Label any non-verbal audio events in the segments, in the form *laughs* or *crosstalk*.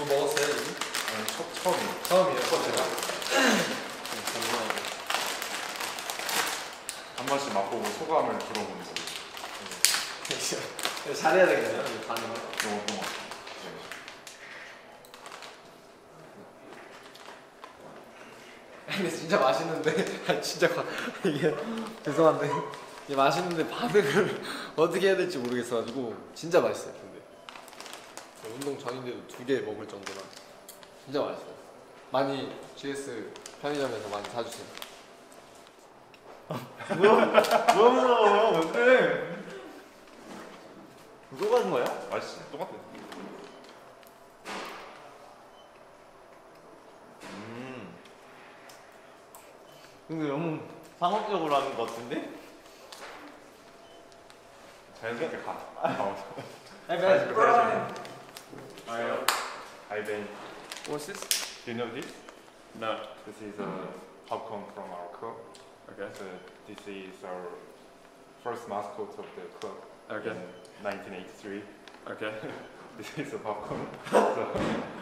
뭐 먹었어요? 여기? 아니, 첫, 처음이에요. 처음이에요. 첫째가. 감사합니다. 한 번씩 맛보고 소감을 들어보는 거. *laughs* 잘해야 되겠네요. 이 반응을. 너무 것 같아요? *laughs* 근데 진짜 맛있는데 *laughs* 아, 진짜 과- 이게 죄송한데 이게 맛있는데 반응을 어떻게 해야 될지 모르겠어가지고 진짜 맛있어요. 운동 전인데도 두 개 먹을 정도라 진짜 맛있어요. 많이 GS 편의점에서 많이 사주세요. 뭐야 무서워 뭔데? 누가 가는 거야? 네. 맛있어. 똑같아. 음. 근데 너무 상업적으로 하는 것 같은데? 자연스럽게 가. 나와서. Hey Hi, hi Ben. What's this? Do you know this? No. This is a popcorn from our club. Okay. So this is our first mascot of the club Okay. in 1983. Okay. *laughs* This is a popcorn, *laughs* so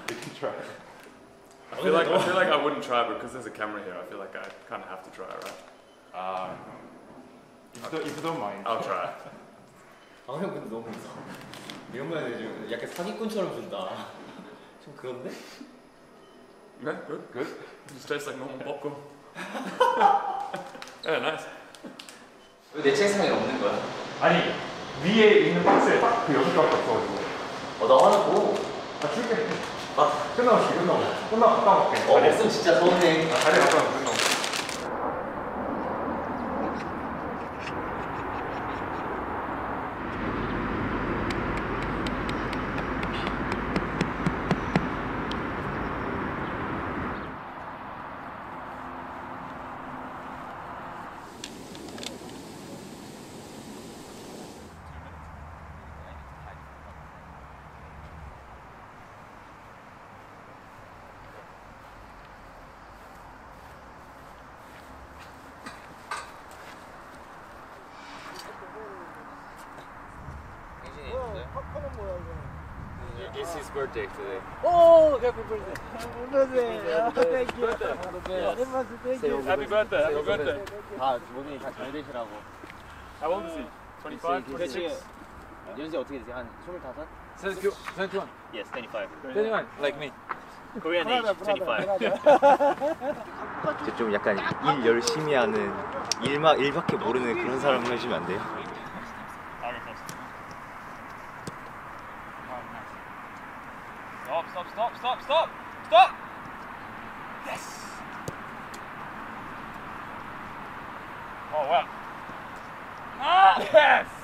you can try. I feel like I feel like I wouldn't try because there's a camera here. I feel like I kind of have to try, right? Uh, if, you don't, if you don't mind. I'll try. 아 형 근데 너무 무서워. 이런 말 해주면 약간 사기꾼처럼 준다. 좀 그런데? Yeah, good. Good. Just tastes like normal popcorn. *laughs* yeah, nice. 내 책상에 없는 거야? 아니 위에 있는 박스에 딱 그 여섯 개밖에 없어가지고. 어, 나 하나 고 아 줄게. 아 끝나고 끝나고. 끝나고 갔다 올게. 어, 없으면 진짜 서운해. 아, 자리 갔다 오면 It's his birthday today. Oh, happy birthday. Happy birthday. Oh, thank you. Thank you. Happy birthday! Happy birthday! 다 모든이 다잘 되시라고. How old is he? 25, 그렇지. 26? 연세 어떻게 되세요? 한 25? 21. Yes, 25. 21, like me. Korean age, 25. 이제 좀 약간 일 열심히 하는 일막 일밖에 모르는 그런 사람 해주면 안 돼요? Yes!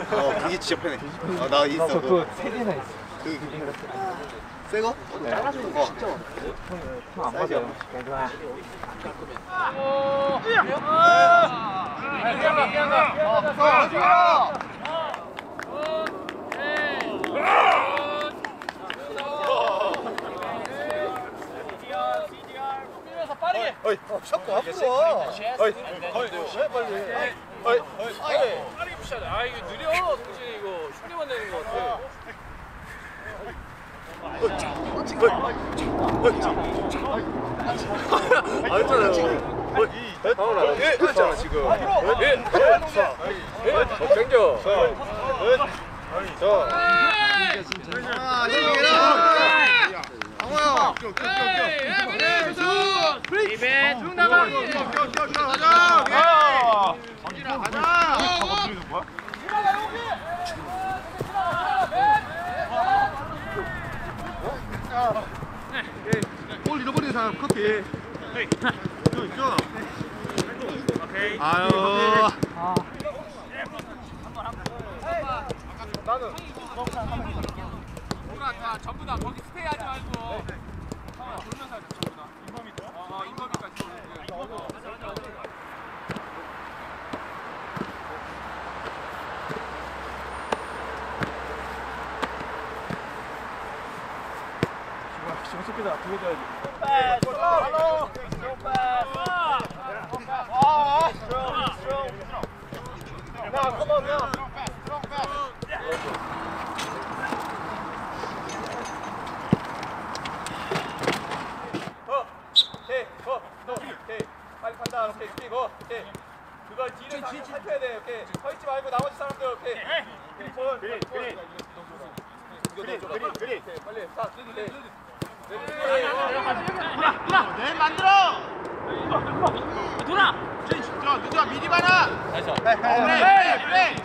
어 그게 진짜 편해. 아나 있어. 그거 세 개나 있어. 그새 거? 네. 어. 형안 맞아. 어이, 자꾸 앞으로 와. 어이, 왜 빨리? 어이, 어이, 빠르게 푸셔야 돼. 아, 이거 느려. 동진이 이거 흉내만 내는 것 같아. 알잖아요. 예, 했잖아 지금. 예, 예, 어, 땡겨. 자. 아, 진짜. 강호야, 껴, 껴, 껴, 껴. 입에 쭉 볼 잃어버린 사람 커피. 저 있죠? 아유. 나는 다 전부 다 거기 스테이 하지 말고 어, 돌면서 전부 다 인범이 어, 어 인범이까지 정석기다 두개 줘야지. 빨리 그걸 뒤를 다 살펴야 돼 오케이 서 있지 말고 나머지 사람들 오케이 오케이 손 그린 그린 그린 그린 그린 빨리 트 오케이 내 만들어. 돌아. 저 누가 미리 봐라. 다시 그래 그래 그래.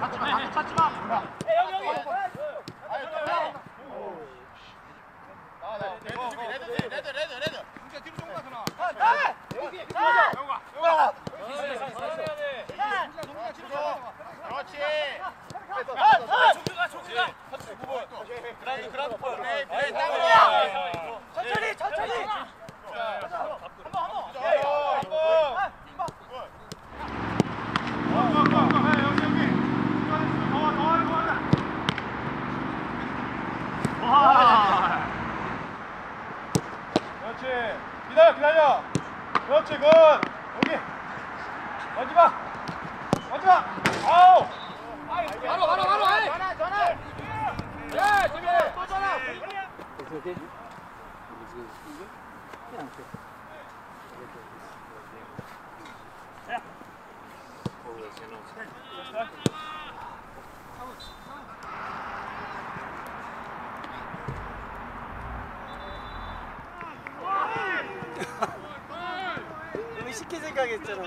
찾지 마 찾지 마. 레드 레드 레드 레드. 뒤로 좀 가서 그렇지. 그라운드 그라운드 볼. 그래 그래 땅으로. 천천히 천천히 그렇지. 기다려, 기다려. 그렇지, good. 여기. 마지막. 마지막. 아우. 바로 바로 바로 해 전환 전환 예 재민이 또 전환 의식해 생각했잖아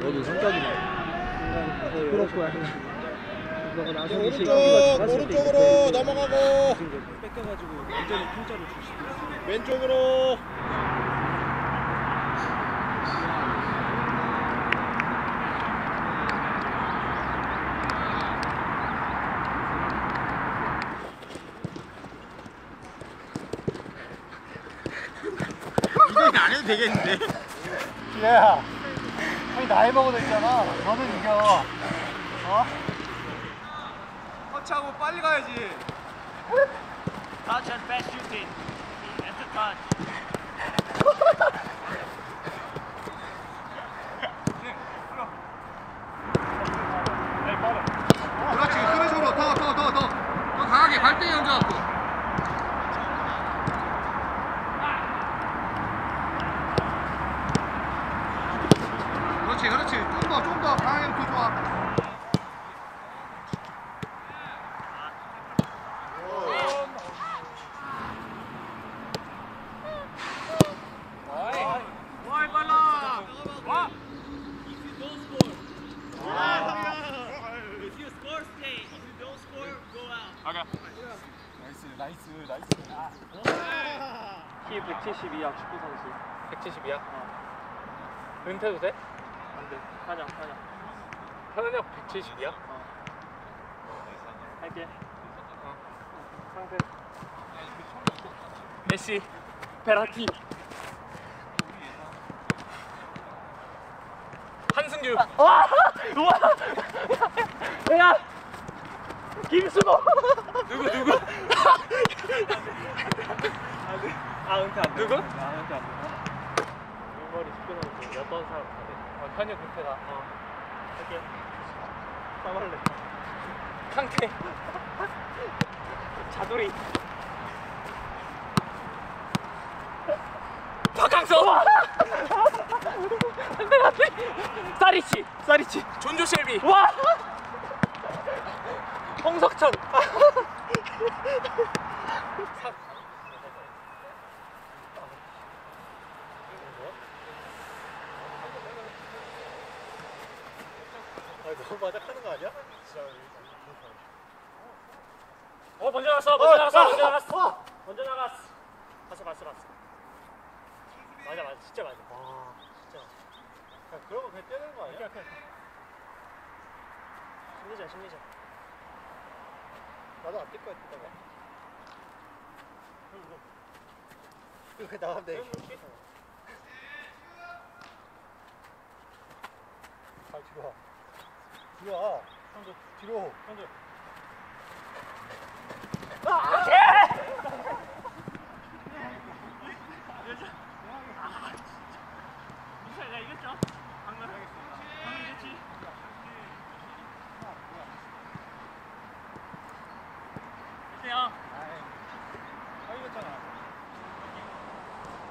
너도 성격이네. 오른쪽 오른쪽으로 넘어가고. 왼쪽으로. 되겠는데? 야. 형이 나이 먹어도 있잖아. 너는 이겨. 어? 터치하고 빨리 가야지 touch and pass shooting and the touch 그렇지 그런 식으로 더더더더더 강하게 발등에 얹어갖고 그렇지 그렇지 좀 더 좀 더 강하게 더 좋아 키 172야 축구 선수 170이야? 은퇴도 돼? 안돼 한영 한영 현역 170이야? 할게 상대 메시 베라티 한승규 와! 우와! 야! 김수모! 누구 누구? 아 은퇴 안 돼. 누구? 아 은퇴 안 돼. 축구 선수 몇번 사람 다 돼. 어, 현역 은퇴가 어. 할게. 까말래. 상태 *laughs* 자돌이. *laughs* 박항서 *laughs* 안돼 안돼. 사리치. 사리치. 존조 셸비 와! 홍석천. 너무 바닥하는 거 아니야? 어 먼저 나갔어 먼저 나갔어 먼저 나갔어. 먼저 나갔어. 봤어 봤어 봤어. 맞아 맞아 진짜 맞아. 와 진짜 야, 그러고 그냥 뛰는 거 아니야? 심리전 심리전 나도 안뛸 거야, 뛰다가. 그 나가면 돼. 아, 뒤로 와. 뒤로 와. 형도 뒤로. 형도. 내가 이겼죠 방금 방금 이겼지 이세요 아, 이겼잖아.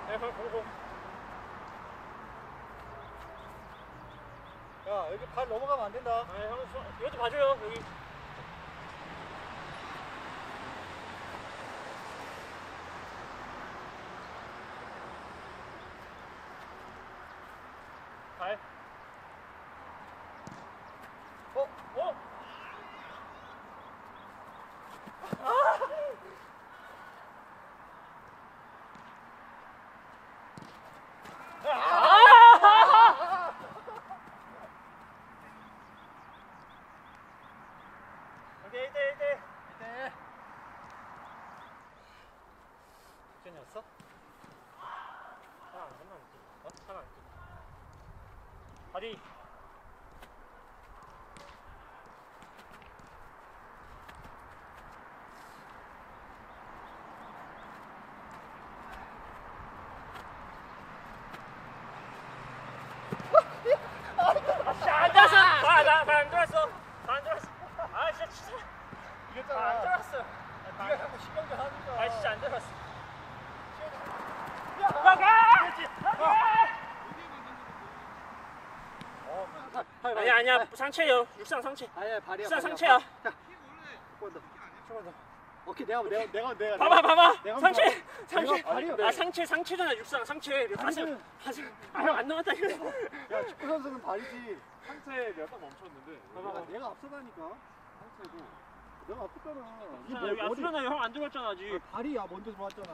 네, 그럼 보고 야, 여기 발 넘어가면 안 된다. 네, 형, 수- 이것도 봐줘요 여기 발 1대 1대 1대 1대 1. 준이었어? 하나 안 끝났는데. 어? 하나 안 끝났. 바디. 아니야 아니야 상체요 육상 상체 아니야, 발이야. 육상 발이야. 상체야 조금만 더. 조금만 더. 오케이, 내가, 내가, 내가, 내가. 봐봐 봐봐 내가 상체 한번 상체 내가 발이야. 아 상체 상체잖아 육상 상체 가슴 가슴 아형안 나왔다 이거 야, 축구 선수는 발이지. 한테 내가 딱 멈췄는데. 봐봐, 내가 앞서가니까. 상체도. 내가 앞섰잖아. 이게 여기 뭐, 어디- 앞으로는 형안 들어왔잖아 아직 아, 발이야, 먼저 들어왔잖아.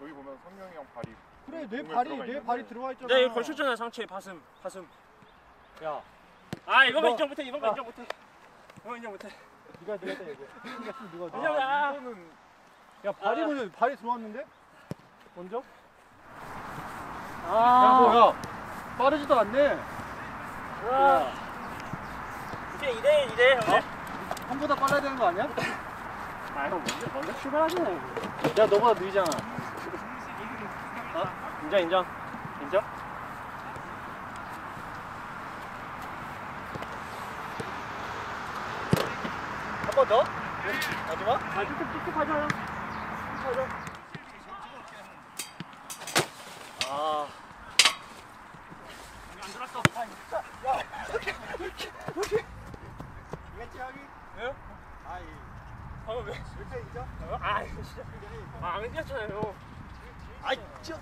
여기 보면 성명이 형 발이. 그래, 내 발이, 들어가 내 있는데. 발이 들어와 있잖아. 내가 여기 걸쳤잖아 상체 가슴 가슴 야, 아 이거만 너- 인정 못해 이거만 아. 인정 못해 이거 인정 못해 네가 네가 했다 얘기해. 누가 돼? *laughs* 아, 이거는 야, 발이 먼저 발이 들어왔는데? 먼저? 야, 아 뭐야? 빠르지도 않네. 와 이제 2대 2대 형네 형보다 빨라야 되는 거 아니야? 아형 먼저 먼저 출발하잖아 야, 너보다 느리잖아. *laughs* 인정 인정 인정 번 더? 마지막? 아 쭉쭉 가자 아. 안 들었어 이겼지, 하기? 왜요? 아이. 방금 왜? 이렇게 인정? 아 이거 진짜 아안 뛰었잖아요 아이, 저.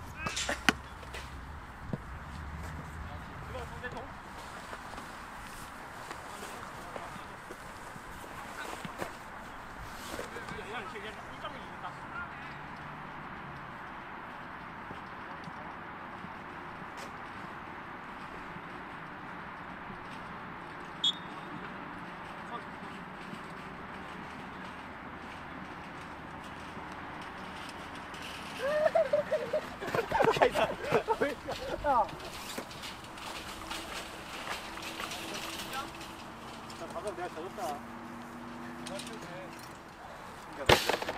이거 상대통 방금 내가 젖었다.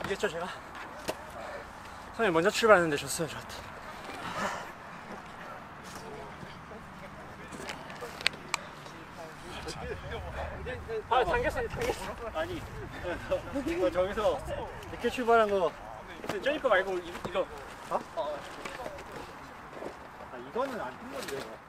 이겼죠 제가 선생님 먼저 출발했는데 졌어요 저한테 아 당겼어요 당겼어 아니, 너 저기서 늦게 출발한 거. 거 말고 이- 이거 아, 이거는 안뜬 건데.